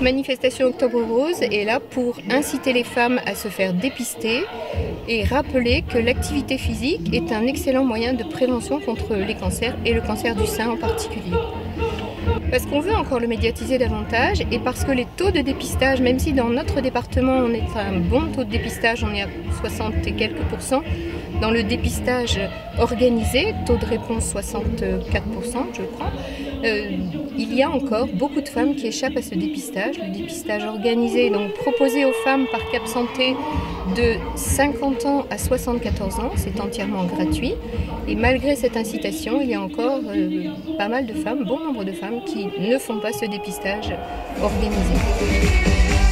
manifestation Octobre Rose est là pour inciter les femmes à se faire dépister et rappeler que l'activité physique est un excellent moyen de prévention contre les cancers et le cancer du sein en particulier. Parce qu'on veut encore le médiatiser davantage et parce que les taux de dépistage, même si dans notre département on est à un bon taux de dépistage, on est à 60 et quelques pourcents, dans le dépistage organisé, taux de réponse 64%, je crois, euh, il y a encore beaucoup de femmes qui échappent à ce dépistage. Le dépistage organisé, donc proposé aux femmes par Cap Santé de 50 ans à 74 ans, c'est entièrement gratuit. Et malgré cette incitation, il y a encore euh, pas mal de femmes, bon nombre de femmes, qui ne font pas ce dépistage organisé.